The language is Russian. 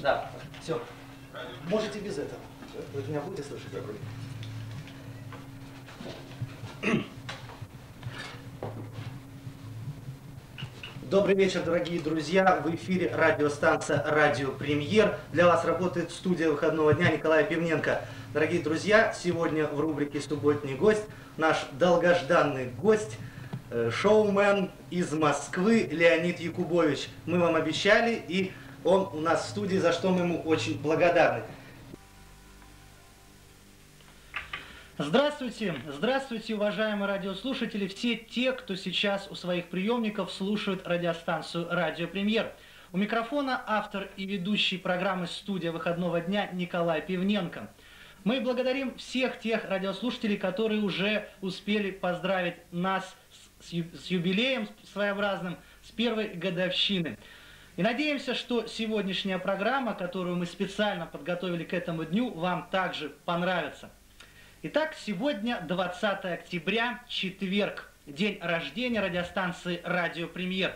Да, все. Можете без этого. Вы меня будете слышать? Добрый вечер, дорогие друзья. В эфире радиостанция «Радио Премьер». Для вас работает студия выходного дня Николая Пивненко. Дорогие друзья, сегодня в рубрике «Субботний гость» наш долгожданный гость, э, шоумен из Москвы Леонид Якубович. Мы вам обещали, и он у нас в студии, за что мы ему очень благодарны. Здравствуйте, здравствуйте, уважаемые радиослушатели, все те, кто сейчас у своих приемников слушают радиостанцию «Радио Премьер». У микрофона автор и ведущий программы «Студия выходного дня» Николай Пивненко. Мы благодарим всех тех радиослушателей, которые уже успели поздравить нас с юбилеем своеобразным, с первой годовщины. И надеемся, что сегодняшняя программа, которую мы специально подготовили к этому дню, вам также понравится. Итак, сегодня 20 октября, четверг, день рождения радиостанции «Радио Премьер».